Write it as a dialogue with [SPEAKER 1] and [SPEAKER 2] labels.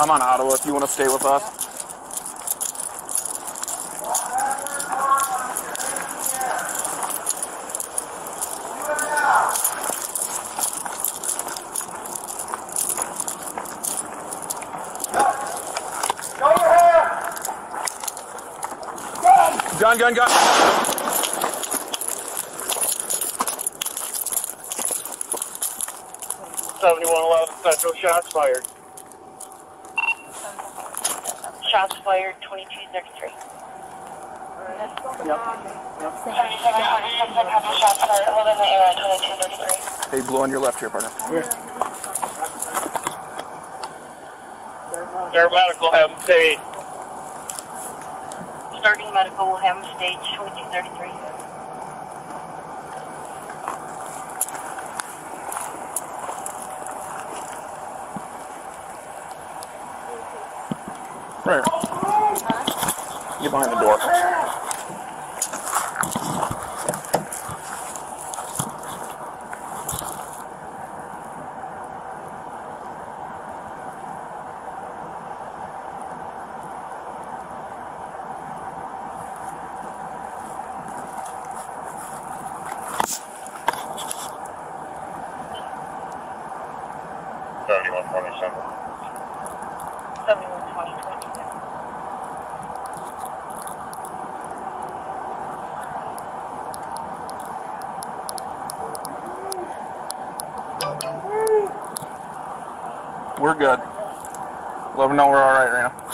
[SPEAKER 1] I'm on Ottawa if you want to stay with us. Gun, gun, gun.
[SPEAKER 2] Seventy-one eleven Central. Shots fired.
[SPEAKER 3] Shots fired, 2233. Shots fired, hold in the air 2233.
[SPEAKER 1] Hey, blue on your left here, partner.
[SPEAKER 2] Paramedical have them stayed.
[SPEAKER 3] Starting medical will have him stage 2233.
[SPEAKER 1] Right. Get behind the door.
[SPEAKER 2] Seventy-one twenty-seven.
[SPEAKER 3] 712022.
[SPEAKER 1] We're good. Let them know we're all right right now.